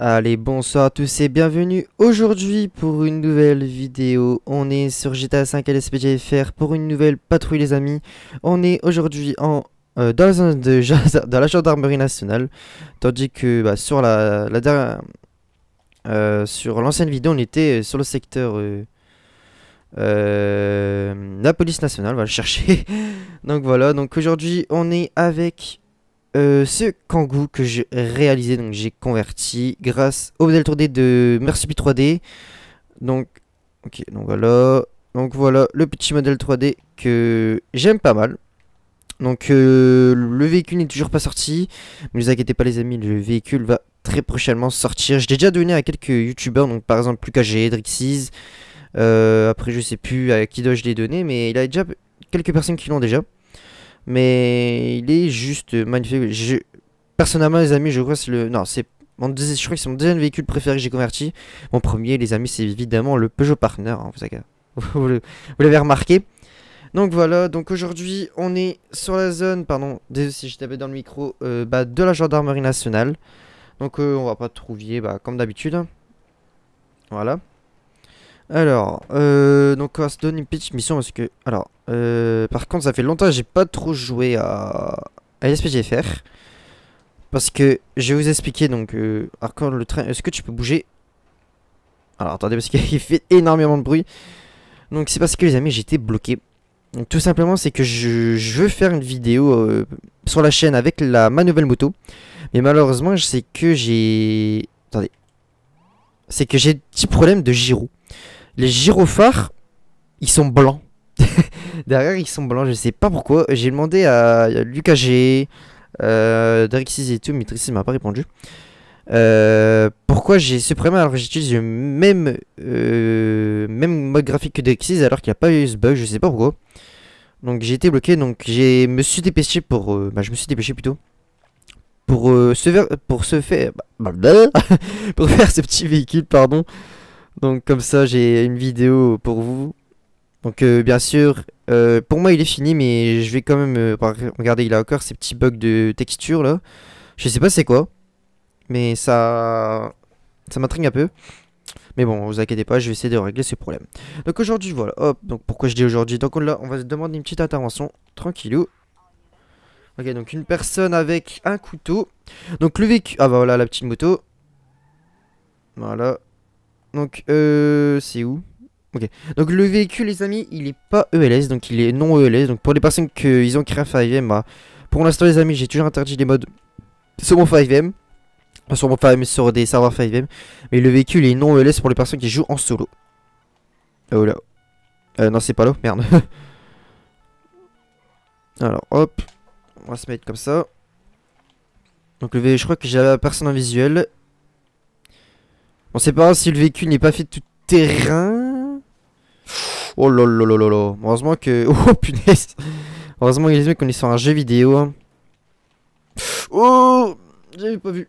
Allez, bonsoir à tous et bienvenue aujourd'hui pour une nouvelle vidéo. On est sur GTA 5 LSPGFR pour une nouvelle patrouille les amis. On est aujourd'hui en euh, dans la gendarmerie nationale, tandis que bah, sur la, dernière, euh, sur l'ancienne vidéo, on était sur le secteur euh, la police nationale. On va le chercher. donc voilà. Donc aujourd'hui, on est avec euh, ce Kangoo que j'ai réalisé, donc j'ai converti grâce au modèle 3D de Mersupi 3D. Donc, ok, donc voilà. Donc voilà le petit modèle 3D que j'aime pas mal. Donc euh, le véhicule n'est toujours pas sorti. Ne vous inquiétez pas les amis, le véhicule va très prochainement sortir. Je l'ai déjà donné à quelques youtubeurs, donc par exemple KG, Drixies. Euh, après je sais plus à qui dois-je les donner, mais il y a déjà quelques personnes qui l'ont déjà. Mais il est juste magnifique. Je... Personnellement, les amis, je crois que c'est le. Non, c'est. Mon Je crois que c'est mon deuxième véhicule préféré que j'ai converti. Mon premier, les amis, c'est évidemment le Peugeot Partner. Hein, vous l'avez remarqué. Donc voilà, donc aujourd'hui, on est sur la zone, pardon, si je tapais dans le micro, euh, bah, de la gendarmerie nationale. Donc euh, on va pas trouver, bah, comme d'habitude. Voilà. Alors, euh, donc on va se donner une petite mission parce que, alors, euh, par contre ça fait longtemps que j'ai pas trop joué à, à LSPGFR. Parce que je vais vous expliquer donc, euh, le train, est-ce que tu peux bouger? Alors attendez parce qu'il fait énormément de bruit. Donc c'est parce que les amis j'étais bloqué. Tout simplement c'est que je, veux faire une vidéo euh, sur la chaîne avec la, ma nouvelle moto. Mais malheureusement c'est que j'ai... Attendez. C'est que j'ai des petits problèmes de gyro. Les gyrophares, ils sont blancs. Derrière, ils sont blancs. Je sais pas pourquoi. J'ai demandé à Lucas G, euh, Drexis et tout, mais Drexis m'a pas répondu. Euh, pourquoi j'ai problème alors que j'utilise le même, euh, même mode graphique que Drexis alors qu'il n'y a pas eu ce bug, je sais pas pourquoi. Donc j'ai été bloqué, donc j'ai me suis dépêché pour, euh, bah je me suis dépêché plutôt pour se faire, pour se faire, pour faire ce petit véhicule, pardon. Donc comme ça j'ai une vidéo pour vous. Donc euh, bien sûr, euh, pour moi il est fini mais je vais quand même... Euh, regarder il a encore ces petits bugs de texture là. Je sais pas c'est quoi. Mais ça... Ça m'intrigue un peu. Mais bon, vous inquiétez pas, je vais essayer de régler ce problème. Donc aujourd'hui, voilà, hop, donc pourquoi je dis aujourd'hui? Donc on va se demander une petite intervention, tranquillou. Ok, donc une personne avec un couteau. Donc le véhicule... Ah bah voilà, la petite moto. Voilà, donc, euh, c'est où? Ok. Donc, le véhicule, les amis, il est pas ELS, donc il est non ELS. Donc, pour les personnes qui ont créé un 5M, bah, pour l'instant, les amis, j'ai toujours interdit les modes sur mon 5M. sur mon 5M, sur des serveurs 5M. Mais le véhicule est non ELS pour les personnes qui jouent en solo. Oh là. Euh, non, c'est pas là, merde. Alors, hop. On va se mettre comme ça. Donc, le véhicule, je crois que j'ai personne en visuel. On sait pas si le véhicule n'est pas fait tout terrain. Oh là. Heureusement que... Oh punaise. Heureusement les mecs qu'on est sur un jeu vidéo. Oh J'avais pas vu.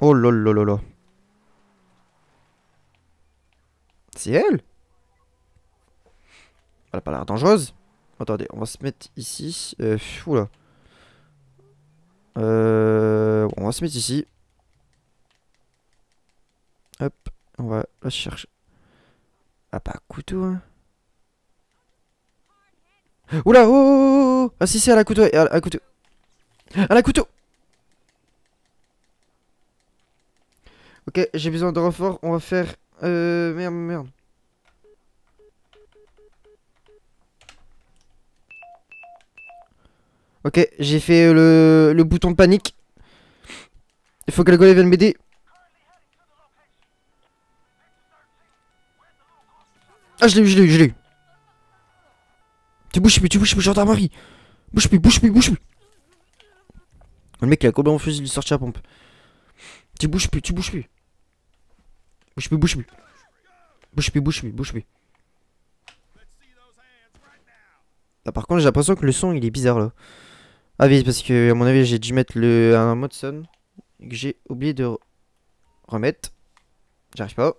Oh là. C'est elle? Elle a pas l'air dangereuse. Attendez, on va se mettre ici. Euh, oula. Euh, on va se mettre ici. Hop, on va la chercher. Ah, pas couteau, hein. Oula, oh, oh, oh, oh, Ah, si, si, à la couteau, à la couteau. À la couteau Ok, j'ai besoin de renfort. On va faire... Euh... Merde, merde. Ok, j'ai fait le, le bouton de panique. Il faut que la vienne m'aider. Ah, je l'ai eu, je l'ai eu, je l'ai eu. Tu bouges plus, tu bouges plus, gendarmerie. Bouge plus, bouge plus, bouge plus. Le mec, il a combien en fusil, il sorti à pompe. Tu bouges plus, tu bouges plus. Bouge plus, bouge plus. Bouge plus, bouge plus, bouge plus. Ah, par contre, j'ai l'impression que le son, il est bizarre, là. Ah oui, parce que, à mon avis, j'ai dû mettre le, un mode son. Que j'ai oublié de remettre. J'arrive pas.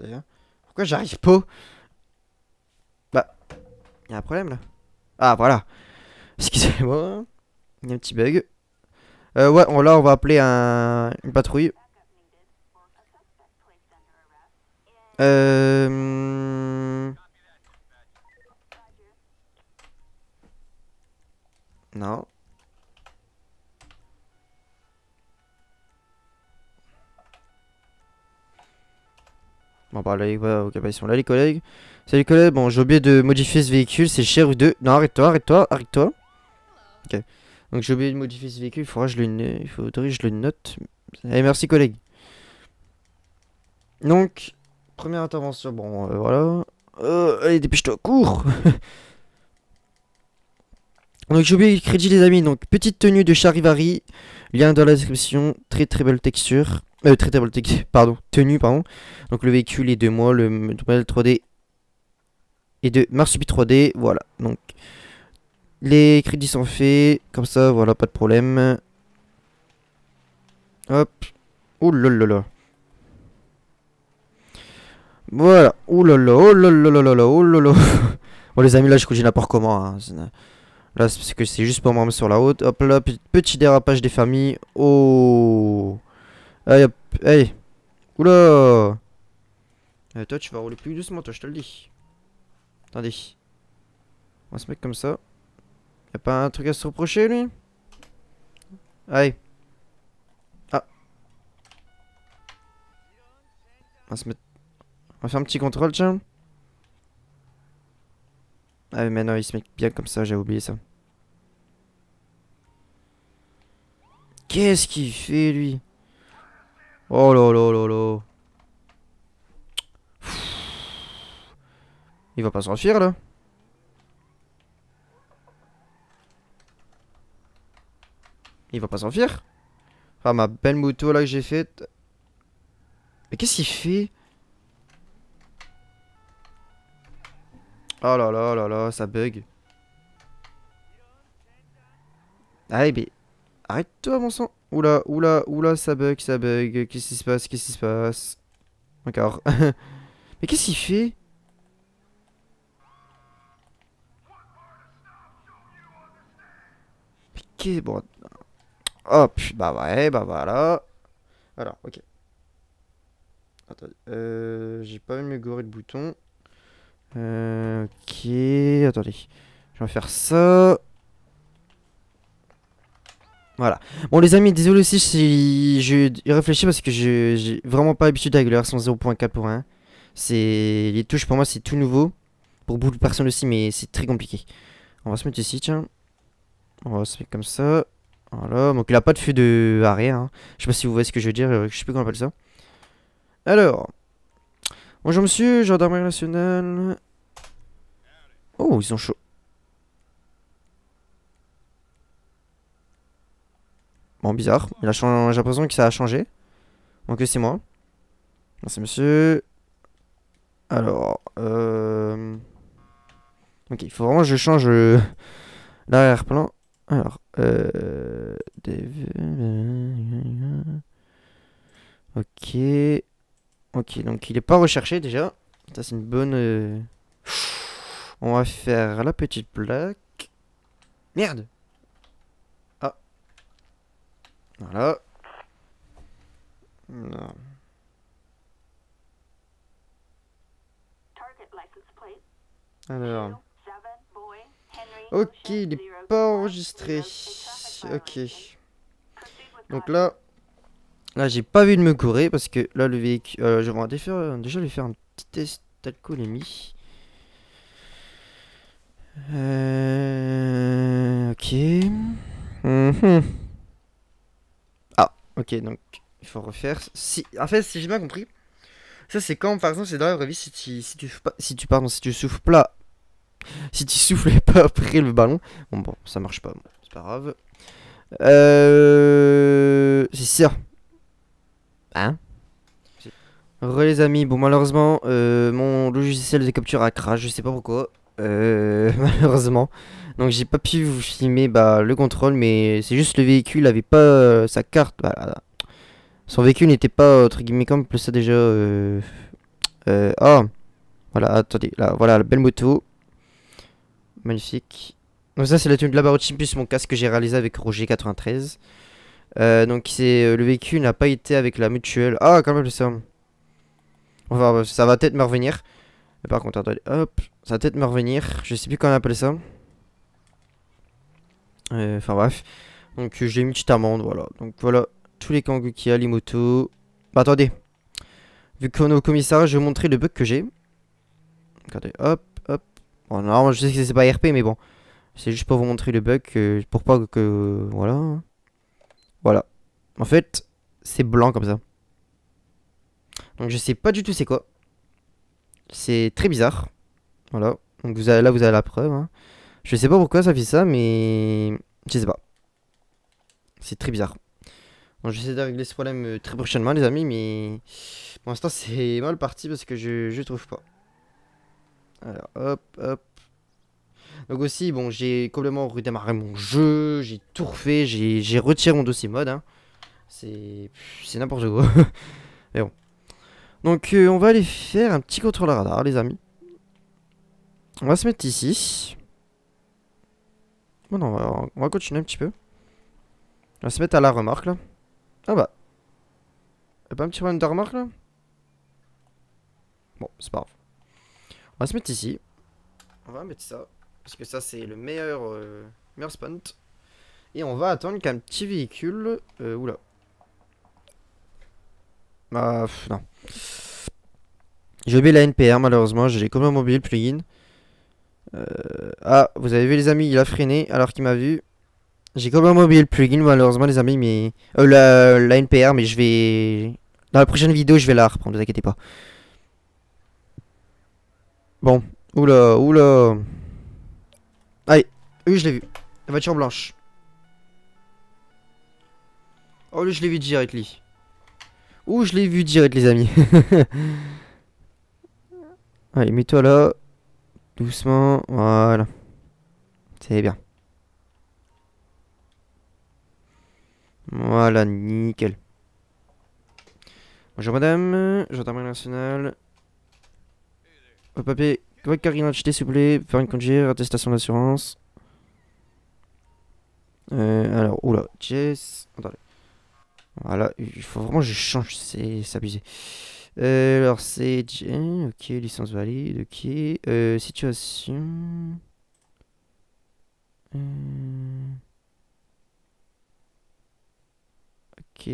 Hein. Pourquoi j'arrive pas? Bah, il y a un problème là. Ah, voilà. Excusez-moi. Il y a un petit bug. Euh, ouais, on, là, on va appeler un, une patrouille. Euh... Bon, bah là, ouais, ok, bah ils sont là les collègues. Salut collègues, bon j'ai oublié de modifier ce véhicule, c'est cher ou deux. Non, arrête-toi, arrête-toi, arrête-toi. Ok. Donc j'ai oublié de modifier ce véhicule, il faudra que je le, faudrait que je le note. Allez, merci collègue. Donc, première intervention, bon euh, voilà. Euh, allez, dépêche-toi, cours Donc j'ai oublié le crédit les amis, donc petite tenue de Charivari, lien dans la description, très très belle texture. Euh, très très pardon, tenue, pardon. Donc le véhicule est de moi, le modèle 3D et de Marsupi 3D, voilà. Donc les crédits sont faits, comme ça, voilà, pas de problème. Hop. Là. Voilà. Oh là là, bon les amis, là je conduis n'importe comment. Hein. Là c'est que c'est juste pour moi sur la route. Hop là, petit dérapage des familles. Oh. Allez hop, allez. Oula. Eh, toi tu vas rouler plus doucement, toi je te le dis. Attendez. On va se mettre comme ça. Y'a pas un truc à se reprocher, lui? Allez. Ah. On va se mettre... On va faire un petit contrôle, tiens. Ah mais non, il se met bien comme ça, j'ai oublié ça. Qu'est-ce qu'il fait, lui? Oh là là. Il va pas s'enfuir là. Il va pas s'enfuir Ah ma belle moto là que j'ai faite. Mais qu'est-ce qu'il fait? Oh là là là là ça bug. Allez mais Arrête-toi mon sang Oula oula oula ça bug ça bug Qu'est-ce qui se passe Qu'est-ce qui se passe? Encore Mais qu'est-ce qu'il fait? Bon. Hop, bah ouais, bah voilà. Alors, ok. Attendez, euh, j'ai pas me gorer le bouton. Euh, ok, attendez. Je vais faire ça. Voilà. Bon les amis, désolé aussi si je réfléchis parce que j'ai vraiment pas l'habitude avec le version 0.4 pour 1. C'est les touches pour moi c'est tout nouveau. Pour beaucoup de personnes aussi mais c'est très compliqué. On va se mettre ici, tiens. On va se mettre comme ça. Voilà, donc il a pas de feu de arrière. Hein. Je sais pas si vous voyez ce que je veux dire, euh, je sais plus comment on appelle ça. Alors. Bonjour monsieur, gendarmerie nationale. Oh, ils sont chauds. Bon, bizarre. J'ai l'impression que ça a changé. Donc c'est moi. Merci monsieur. Alors, euh... Ok, il faut vraiment que je change euh, l'arrière-plan. Alors, euh... Ok. Ok, donc il est pas recherché déjà. Ça c'est une bonne... On va faire la petite plaque. Merde. Voilà. Non. Alors. Ok, il est pas enregistré. Ok. Donc là, là j'ai pas vu de me courir parce que là le véhicule, euh, je vais déjà, déjà lui faire un petit test d'alcoolémie. Euh, ok. Mhm. Ok, donc il faut refaire. Si, en fait, si j'ai bien compris, ça c'est quand par exemple c'est dans la vraie vie si tu si tu si tu pardon si tu souffles pas si tu souffles pas après le ballon, bon bon ça marche pas, c'est pas grave. Euh... C'est ça. Hein? Re les amis, bon malheureusement euh, mon logiciel de capture a crash, je sais pas pourquoi. Euh, malheureusement. Donc j'ai pas pu vous filmer bah, le contrôle, mais c'est juste le véhicule avait pas euh, sa carte. Bah, son véhicule n'était pas entre guillemets comme ça déjà. Euh, euh, oh, voilà, attendez, là, voilà la belle moto. magnifique. Donc ça c'est la tenue de la Barochine plus mon casque que j'ai réalisé avec Roger 93. Euh, donc c'est le véhicule n'a pas été avec la mutuelle. Ah quand même ça. Enfin ça va peut-être me revenir. Mais par contre attendez, hop, ça va peut-être me revenir. Je sais plus comment on appelle ça. Euh, enfin bref. Donc j'ai mis une petite amende, voilà. Donc voilà tous les kangous a, les motos. Bah attendez. Vu qu'on est au commissariat, je vais vous montrer le bug que j'ai. Regardez, hop, hop. Bon, normalement je sais que c'est pas RP, mais bon. C'est juste pour vous montrer le bug, euh, pour pas que... Voilà. Voilà. En fait, c'est blanc comme ça. Donc je sais pas du tout c'est quoi. C'est très bizarre. Voilà. Donc vous avez, là vous avez la preuve. Hein. Je sais pas pourquoi ça fait ça, mais... Je sais pas. C'est très bizarre. Bon, je vais essayer de régler ce problème euh, très prochainement les amis, mais... Pour l'instant c'est mal parti parce que je, je trouve pas. Alors hop, hop. Donc aussi, bon, j'ai complètement redémarré mon jeu, j'ai tout refait, j'ai retiré mon dossier mode. Hein. C'est n'importe quoi. Mais bon. Donc euh, on va aller faire un petit contrôle radar, les amis. On va se mettre ici. Bon, non, on va, on va continuer un petit peu. On va se mettre à la remorque, là. Ah bah. Y'a pas un petit problème de remorque, là? Bon, c'est pas grave. On va se mettre ici. On va mettre ça. Parce que ça, c'est le meilleur, euh, meilleur spawn. Et on va attendre qu'un petit véhicule... Euh, oula. Bah, non. J'ai oublié la NPR, malheureusement. J'ai comme un mobile plugin. Euh, ah, vous avez vu, les amis, il a freiné alors qu'il m'a vu. J'ai comme un mobile plugin, malheureusement, les amis, mais... Euh, la, NPR, mais je vais... Dans la prochaine vidéo, je vais la reprendre, ne vous inquiétez pas. Bon. Oula, oula. Allez, oui, je l'ai vu. La voiture blanche. Oh, lui, je l'ai vu direct, lui. Ouh, je l'ai vu direct, les amis. Allez, mets-toi là. Doucement. Voilà. C'est bien. Voilà, nickel. Bonjour madame, gendarmerie nationale. Au papier votre carte d'identité, s'il vous plaît. Faire une conduire, attestation d'assurance. Euh, alors, oula, Jess. Attendez. Voilà, il faut vraiment que je change, c'est abusé. Euh, alors, c'est. Ok, licence valide, ok. Euh, situation. Euh... Ok.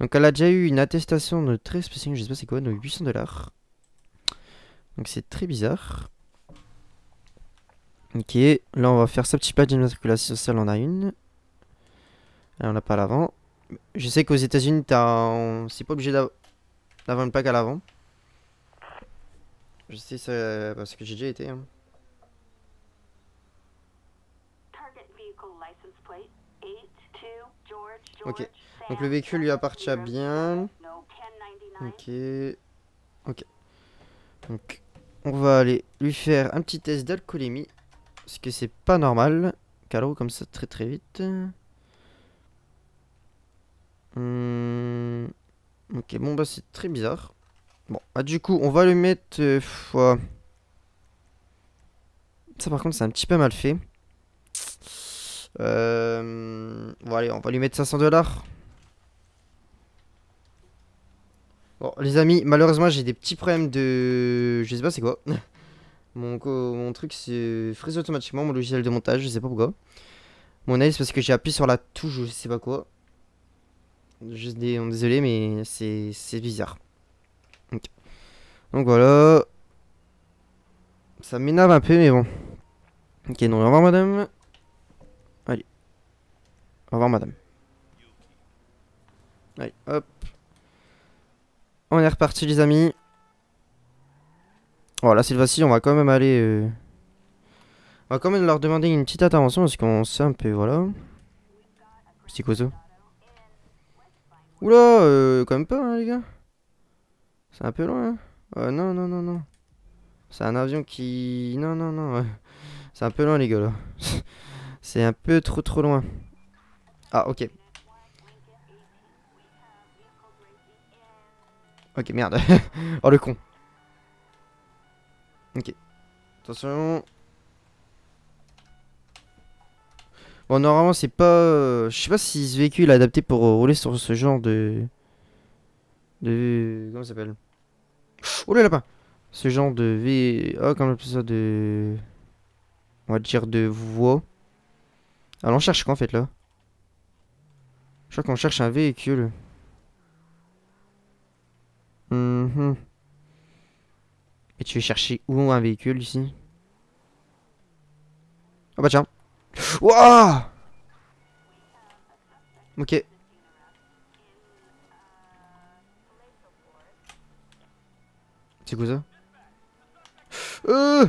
Donc, elle a déjà eu une attestation de très spéciale, je sais pas c'est quoi, de 800 dollars. Donc c'est très bizarre. Ok, là on va faire sa petite page d'immatriculation sociale, on a une. Là on n'a pas l'avant. Je sais qu'aux États-Unis, c'est pas obligé d'avoir une plaque à l'avant. Je sais ça parce que j'ai déjà été. Hein. Ok, donc le véhicule lui appartient bien. Ok, ok. Donc on va aller lui faire un petit test d'alcoolémie. Parce que c'est pas normal. Calo comme ça très très vite. Ok, bon bah c'est très bizarre. Bon, ah, du coup, on va lui mettre... Euh, ça par contre, c'est un petit peu mal fait. Euh... On va lui mettre 500 dollars. Bon, les amis, malheureusement, j'ai des petits problèmes de... Je sais pas c'est quoi. mon, mon truc, c'est frise automatiquement, mon logiciel de montage, je sais pas pourquoi. Mon avis, c'est parce que j'ai appuyé sur la touche, je sais pas quoi. Juste des... Désolé, mais c'est bizarre. Donc voilà. Ça m'énerve un peu, mais bon. Ok, donc au revoir, madame. Allez. Au revoir, madame. Allez, hop. On est reparti les amis. Voilà, cette fois-ci, on va quand même aller... Euh, on va quand même leur demander une petite intervention parce qu'on sait un peu, voilà. C'est quoi ça? Oula, euh, quand même pas, hein, les gars. C'est un peu loin, hein. non, non, non, non. C'est un avion qui... Non, non, non. C'est un peu loin, les gars, là. C'est un peu trop, trop loin. Ah, ok. Ok, merde. oh, le con. Ok. Attention. Bon, normalement, c'est pas... euh, Je sais pas si ce véhicule est adapté pour euh, rouler sur ce genre de... De... Comment ça s'appelle? Oh le lapin Ce genre de V... Oh, comment on appelle ça de... On va dire de voie. Alors, on cherche quoi, en fait, là? Je crois qu'on cherche un véhicule. Mhm. Et tu veux chercher où un véhicule, ici? Ah bah tiens Wouah Ok. C'est quoi ça Euh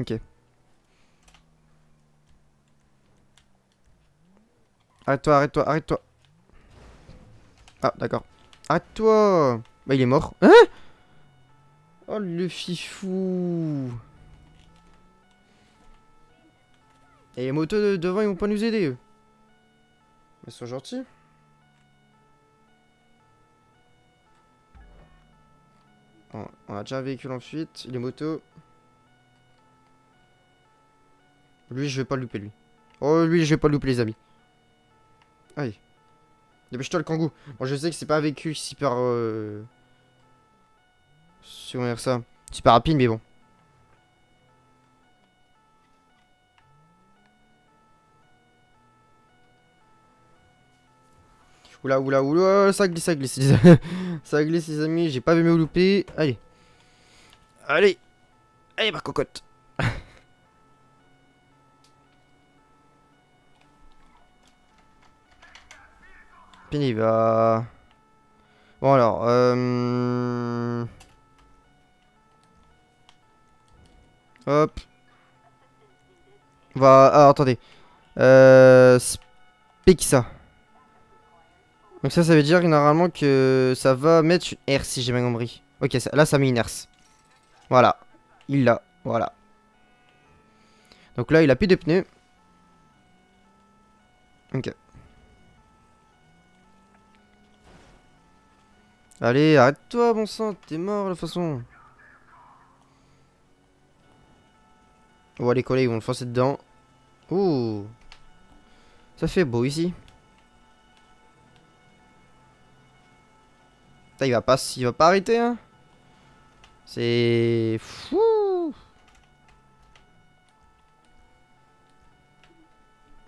Ok. Arrête-toi, arrête-toi, arrête-toi. Ah, d'accord. Arrête-toi Bah, il est mort. Hein? Oh, le fifou Et les motos de- devant, ils vont pas nous aider, eux. Ils sont gentils. On a déjà un véhicule en fuite. Les motos. Lui, je vais pas louper, lui. Oh, lui, je vais pas louper, les amis. Aïe. Dépêche-toi, le kangou. Bon, je sais que c'est pas un véhicule super... Euh... Si on va dire ça. Super rapide, mais bon. Oula, oula, oula, ça glisse, ça glisse. ça glisse, les amis. J'ai pas vu me louper. Allez. Allez. Allez, ma cocotte. Va. Bon alors, euh... Hop. On va... Alors attendez. Euh... Speak ça. Donc ça, ça veut dire normalement que ça va mettre une herse si j'ai bien compris. Ok, là ça met une herse. Voilà. Il l'a. Voilà. Donc là, il a plus de pneus. Ok. Allez, arrête-toi, bon sang, t'es mort de toute façon. On va les coller, ils vont le foncer dedans. Ouh. Ça fait beau ici. Il va pas, il va pas arrêter, hein. C'est fou.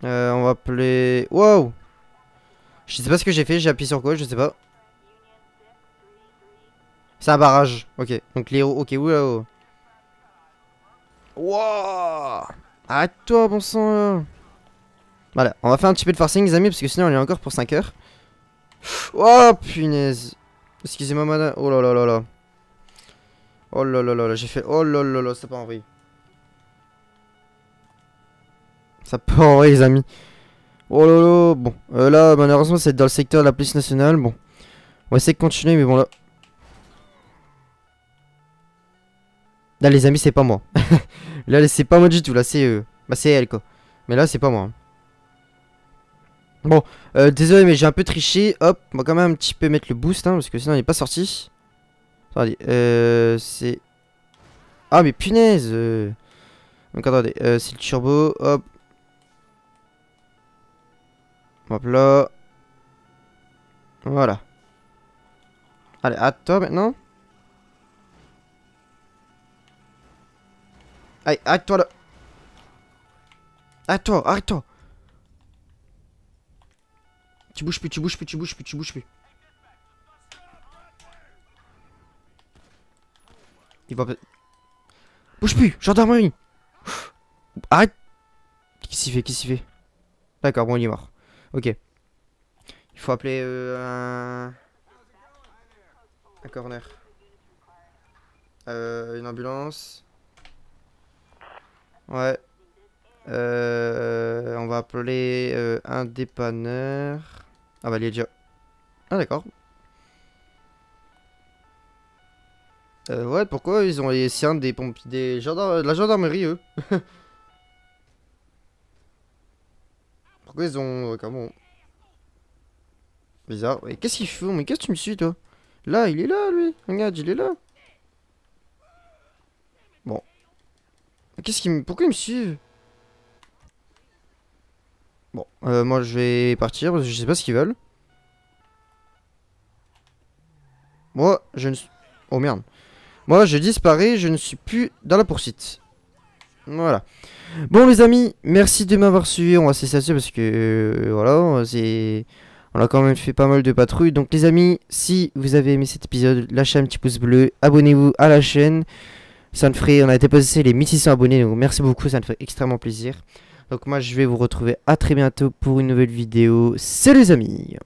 Euh, on va appeler. Wow. Je sais pas ce que j'ai fait, j'ai appuyé sur quoi, je sais pas. C'est un barrage. Ok. Donc les. Ok, wow. Wow. Arrête-toi, bon sang. là. Voilà, on va faire un petit peu de forcing, les amis, parce que sinon on est encore pour 5 heures. Oh, punaise. Excusez-moi, madame. Oh là là là là. Oh là là là là, j'ai fait. Oh là là là, ça part en vrille. Ça part en vrille, les amis. Oh là là. Bon, euh, là, malheureusement, c'est dans le secteur de la police nationale. Bon, on va essayer de continuer, mais bon, là. Là, les amis, c'est pas moi. là, c'est pas moi du tout. Là, c'est eux. Bah, c'est elle, quoi. Mais là, c'est pas moi. Bon, euh, désolé, mais j'ai un peu triché. Hop, on va quand même un petit peu mettre le boost, hein, parce que sinon, il est pas sorti. Attendez, euh, c'est... Ah, mais punaise euh. Donc, attendez, euh, c'est le turbo. Hop. Hop là. Voilà. Allez, à toi maintenant. Arrête-toi là. Arrête-toi, arrête-toi. Tu bouges plus, tu bouges plus, tu bouges plus, tu bouges plus. Il va... Bouge plus, gendarmerie. Arrête. Qu'est-ce qu'il fait, qu'est-ce qu'il fait? D'accord, bon, il est mort. Ok. Il faut appeler euh, un... Un corner. Euh, une ambulance. Ouais. Euh, on va appeler euh, un dépanneur. Ah bah il est déjà... Ah d'accord. Euh, ouais, pourquoi ils ont les siens des pompiers, des gendarmes, la gendarmerie eux? Pourquoi ils ont... euh, comment? Bizarre. Mais qu'est-ce qu'ils font? Mais qu'est-ce que tu me suis toi? Là, il est là, lui. Regarde, il est là. Qu'est-ce qu'il me... Pourquoi ils me suivent? Bon, euh, moi je vais partir parce que je sais pas ce qu'ils veulent. Moi, je ne... Oh merde. Moi, je disparais, je ne suis plus dans la poursuite. Voilà. Bon les amis, merci de m'avoir suivi. On va cesser là parce que euh, voilà, c'est on a quand même fait pas mal de patrouilles. Donc les amis, si vous avez aimé cet épisode, lâchez un petit pouce bleu, abonnez-vous à la chaîne. Ça me ferait, on a dépassé les 1600 abonnés, donc merci beaucoup, ça me fait extrêmement plaisir. Donc moi je vais vous retrouver à très bientôt pour une nouvelle vidéo. Salut les amis